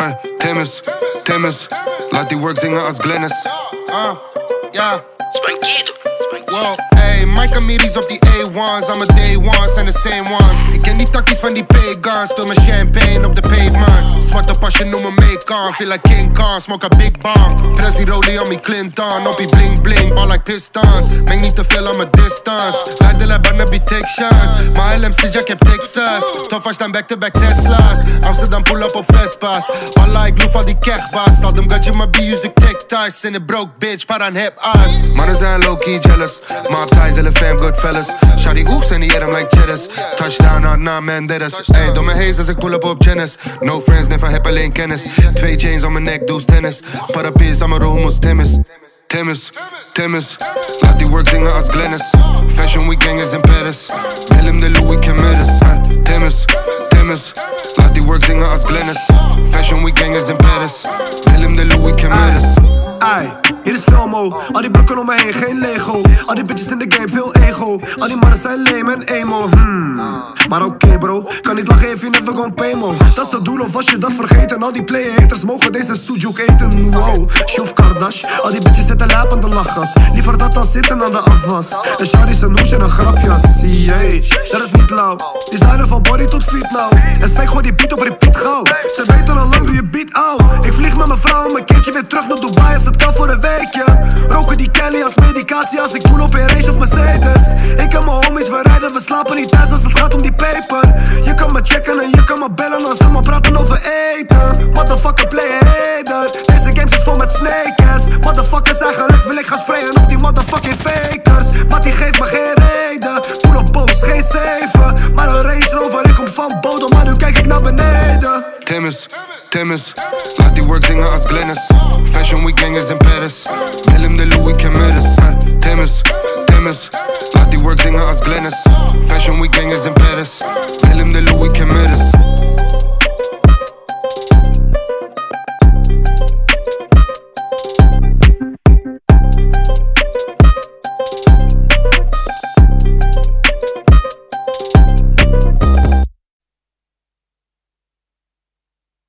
Uh, Timmers, Timmers, laat die work zingen als Glennis. Uh, ja. Spanquito. Wow, hey, Mike Amiris op die A1s, I'm a day ones and the same ones. Ik ken die takkies van die pagans, speel mijn champagne op de pavement. Zwarte pasje noem me Macon, feel like King Kong, smoke a big bomb. Press die rollie on me Clinton, op die bling bling, ball like pistons. Meng niet te veel aan mijn distance, lab be take shots. My LMC jack heb Texas, tof als dan back to back Tesla's. Amsterdam pull up op Vespa's, van die kechbaas. Al dem gatje maar be music tech ties, in a broke bitch, maar aan hip ass. Mannen zijn low-key jealous, maar ties, hele fam, good fellas. Shawty die hit 'em like cheddars. Touchdown, dead us. Hey, door mijn haze als ik pull up op Janice. No friends, never heb alleen kennis. Twee chains om mijn nek, doe tennis. Parapies aan mijn romels, Timmers. Timmers, Timmers, laat die work zingen als Glennis. Fashion week gangers in Paris. Willem de Louis Camidas. Geen Lego. Al die bitches in de game, veel ego. Al die mannen zijn lame en emo. Hmm. Maar oké bro, kan niet lachen if you never gon' pay mo. Dat is het doel of was je dat vergeten? Al die play haters mogen deze sujuk eten. Wow, Shuf Kardash. Al die bitches zitten lijp aan de lachgas. Liever dat dan zitten aan de afwas. En Shari ze noemt je een grapjas. Yay, dat is niet lauw. Designer van body tot feet nou. En spijk gewoon die beat op repeat gauw. Ze weten al lang doe je beat out. Ik vlieg met mijn vrouw een keertje weer terug naar Dubai als het kan voor een weekje. Kelly als medicatie als ik voel op een range of Mercedes. Ik en mijn homies, we rijden, we slapen niet thuis als het gaat om die paper. Je kan me checken en je kan me bellen als we maar praten over eten. Motherfucker play hater. Deze game zit vol met snakers. Motherfuckers, eigenlijk wil ik gaan sprayen op die motherfucking fakers. Maar die geeft me geen reden. Pull op boos, geen zeven. Maar een Range Rover, ik kom van Bodem, maar nu kijk ik naar beneden. Timmers, Timmers, laat die work zingen als Glennis. Fashion week gangers in Paris. Willem de temmez Laat die work dingen als Glennis. Fashion week gangers en Paris. Him the Louis can Camille